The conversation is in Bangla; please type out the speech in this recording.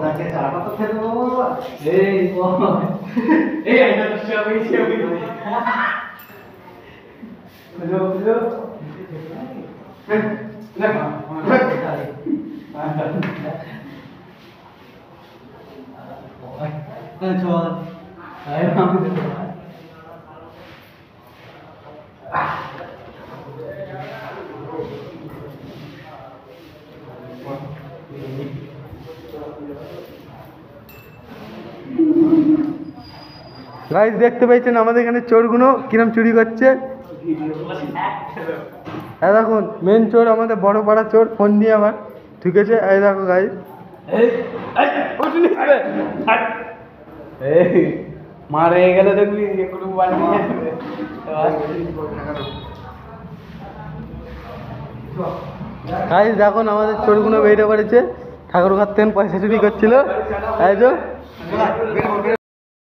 Daqui a água tá sendo boa. Ei, boa. Ei, ainda te chama e chama. Entendeu? Entendeu? Legal. 난 좋아. 나의 마음이 들어. Guys দেখতে পাইছেন আমাদের এখানে চোরগুলো কিরম চুরি করছে? এই দেখুন মেন চোর আমাদের বড় পাড়া চোর ফোন দিয়ে আমার ঢুকেছে। এই দেখো গাইজ মারে গেলে দেখবি গাইজ দেখো আমাদের চোরগুলো বেরিয়ে পড়েছে। ঠাকুর ঘর থেকে পয়সা চুরি করছিল। তাই তো